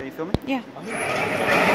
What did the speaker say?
Can you film me? Yeah.